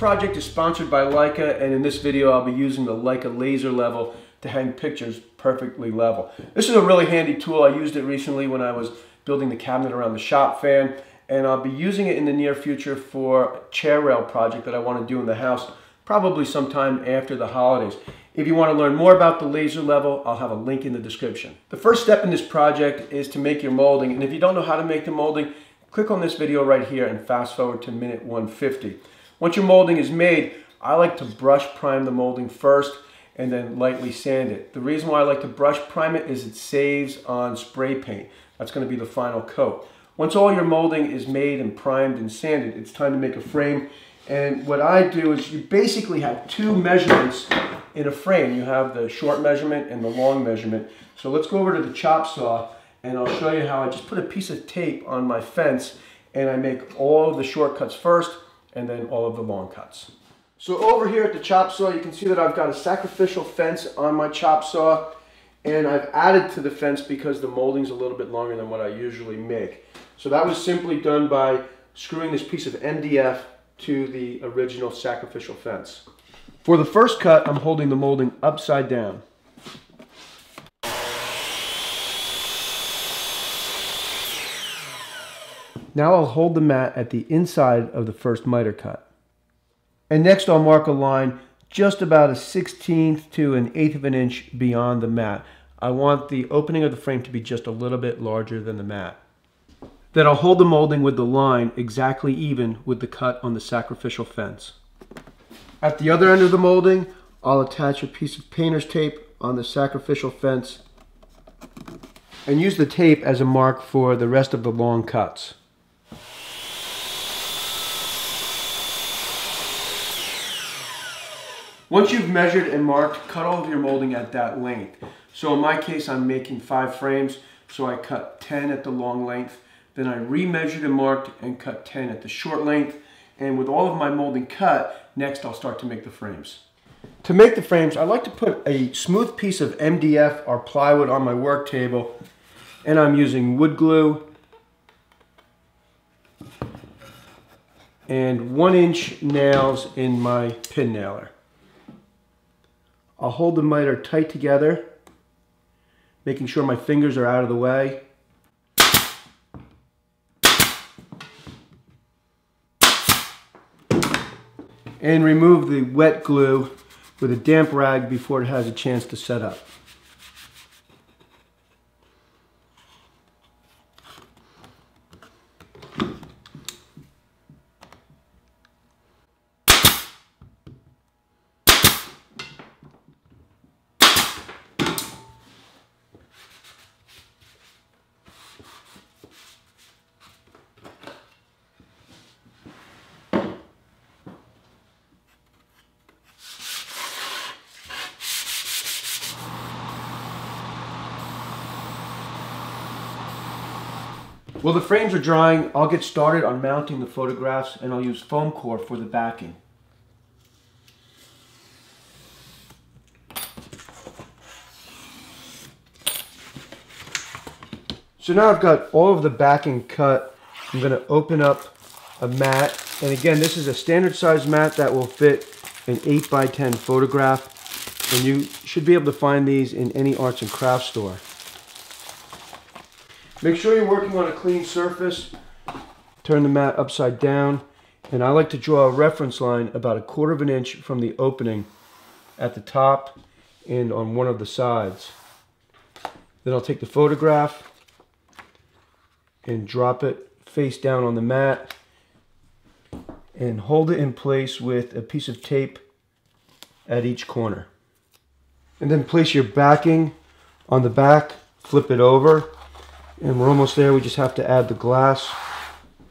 project is sponsored by Leica and in this video I'll be using the Leica laser level to hang pictures perfectly level. This is a really handy tool. I used it recently when I was building the cabinet around the shop fan and I'll be using it in the near future for a chair rail project that I want to do in the house probably sometime after the holidays. If you want to learn more about the laser level, I'll have a link in the description. The first step in this project is to make your molding and if you don't know how to make the molding, click on this video right here and fast forward to minute 150. Once your molding is made, I like to brush prime the molding first and then lightly sand it. The reason why I like to brush prime it is it saves on spray paint. That's going to be the final coat. Once all your molding is made and primed and sanded, it's time to make a frame. And what I do is you basically have two measurements in a frame. You have the short measurement and the long measurement. So let's go over to the chop saw and I'll show you how I just put a piece of tape on my fence and I make all the shortcuts first and then all of the long cuts. So over here at the chop saw, you can see that I've got a sacrificial fence on my chop saw and I've added to the fence because the molding's a little bit longer than what I usually make. So that was simply done by screwing this piece of MDF to the original sacrificial fence. For the first cut, I'm holding the molding upside down. Now I'll hold the mat at the inside of the first miter cut. And next I'll mark a line just about a 16th to an eighth of an inch beyond the mat. I want the opening of the frame to be just a little bit larger than the mat. Then I'll hold the molding with the line exactly even with the cut on the sacrificial fence. At the other end of the molding, I'll attach a piece of painter's tape on the sacrificial fence and use the tape as a mark for the rest of the long cuts. Once you've measured and marked, cut all of your molding at that length. So in my case, I'm making five frames, so I cut 10 at the long length. Then I remeasured and marked and cut 10 at the short length. And with all of my molding cut, next I'll start to make the frames. To make the frames, I like to put a smooth piece of MDF or plywood on my work table. And I'm using wood glue and one inch nails in my pin nailer. I'll hold the miter tight together, making sure my fingers are out of the way. And remove the wet glue with a damp rag before it has a chance to set up. While the frames are drying, I'll get started on mounting the photographs and I'll use foam core for the backing. So now I've got all of the backing cut. I'm going to open up a mat. And again, this is a standard size mat that will fit an 8 by 10 photograph. And you should be able to find these in any arts and crafts store. Make sure you're working on a clean surface. Turn the mat upside down. And I like to draw a reference line about a quarter of an inch from the opening at the top and on one of the sides. Then I'll take the photograph and drop it face down on the mat and hold it in place with a piece of tape at each corner. And then place your backing on the back, flip it over, and we're almost there. We just have to add the glass.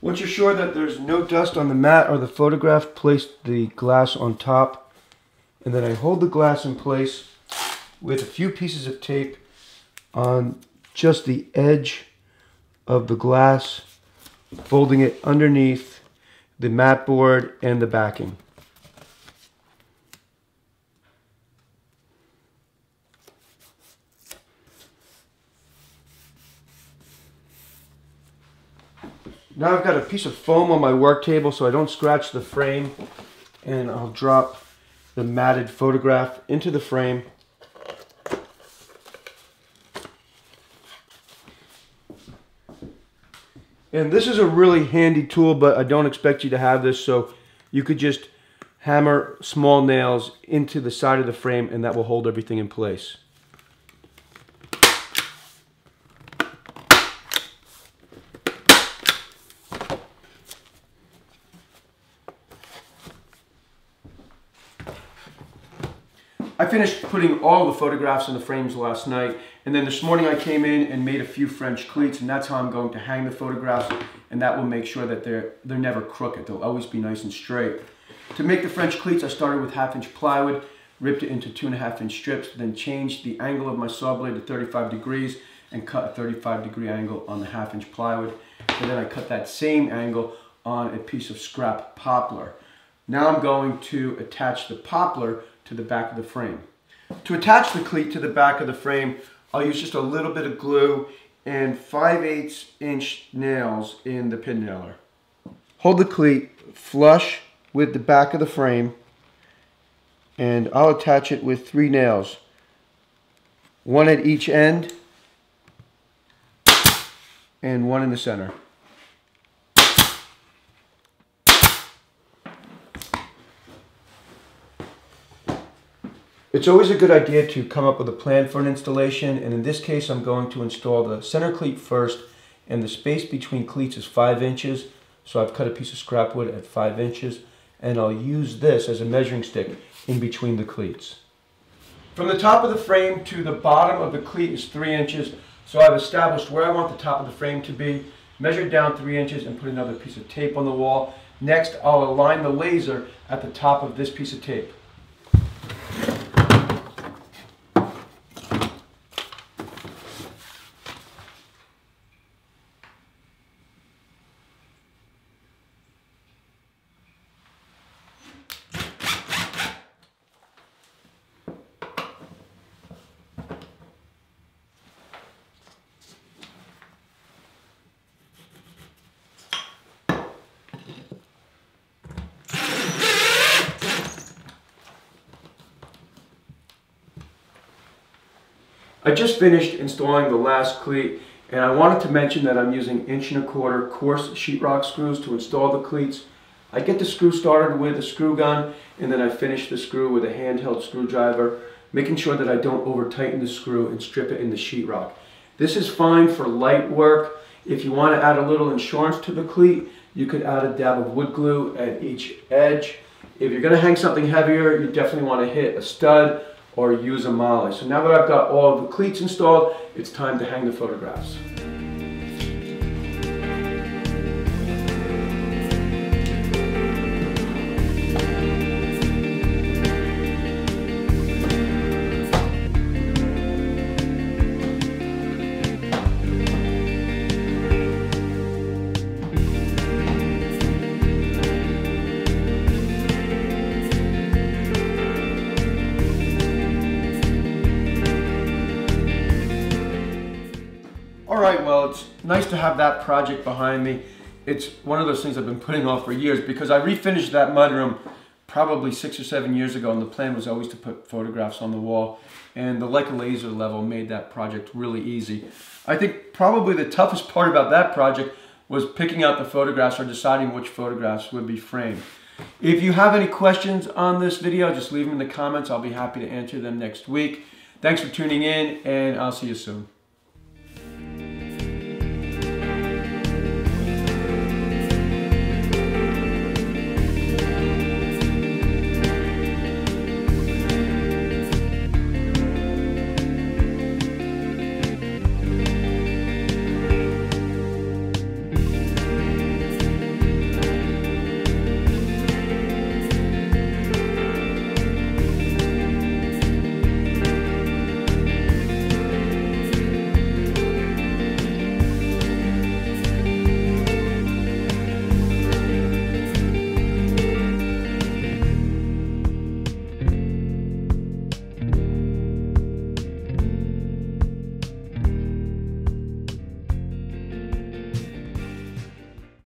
Once you're sure that there's no dust on the mat or the photograph, place the glass on top. And then I hold the glass in place with a few pieces of tape on just the edge of the glass, folding it underneath the mat board and the backing. Now I've got a piece of foam on my work table so I don't scratch the frame. and I'll drop the matted photograph into the frame. And this is a really handy tool, but I don't expect you to have this, so you could just hammer small nails into the side of the frame and that will hold everything in place. I finished putting all the photographs in the frames last night and then this morning I came in and made a few French cleats and that's how I'm going to hang the photographs and that will make sure that they're, they're never crooked. They'll always be nice and straight. To make the French cleats, I started with half inch plywood, ripped it into two and a half inch strips, then changed the angle of my saw blade to 35 degrees and cut a 35 degree angle on the half inch plywood. And then I cut that same angle on a piece of scrap poplar. Now I'm going to attach the poplar to the back of the frame. To attach the cleat to the back of the frame, I'll use just a little bit of glue and 5 8 inch nails in the pin nailer. Hold the cleat flush with the back of the frame and I'll attach it with three nails. One at each end and one in the center. It's always a good idea to come up with a plan for an installation and in this case I'm going to install the center cleat first and the space between cleats is 5 inches so I've cut a piece of scrap wood at 5 inches and I'll use this as a measuring stick in between the cleats. From the top of the frame to the bottom of the cleat is three inches, so I've established where I want the top of the frame to be, measured down three inches and put another piece of tape on the wall. Next, I'll align the laser at the top of this piece of tape. I just finished installing the last cleat and I wanted to mention that I'm using inch and a quarter coarse sheetrock screws to install the cleats. I get the screw started with a screw gun and then I finish the screw with a handheld screwdriver, making sure that I don't over tighten the screw and strip it in the sheetrock. This is fine for light work. If you want to add a little insurance to the cleat, you could add a dab of wood glue at each edge. If you're going to hang something heavier, you definitely want to hit a stud or use a molly. So now that I've got all the cleats installed, it's time to hang the photographs. Nice to have that project behind me. It's one of those things I've been putting off for years because I refinished that mudroom probably six or seven years ago and the plan was always to put photographs on the wall and the Leica laser level made that project really easy. I think probably the toughest part about that project was picking out the photographs or deciding which photographs would be framed. If you have any questions on this video, just leave them in the comments. I'll be happy to answer them next week. Thanks for tuning in and I'll see you soon.